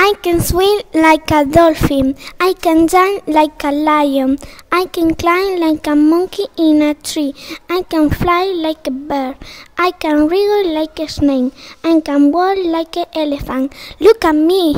I can swim like a dolphin. I can jump like a lion. I can climb like a monkey in a tree. I can fly like a bird. I can wriggle like a snake. I can walk like an elephant. Look at me.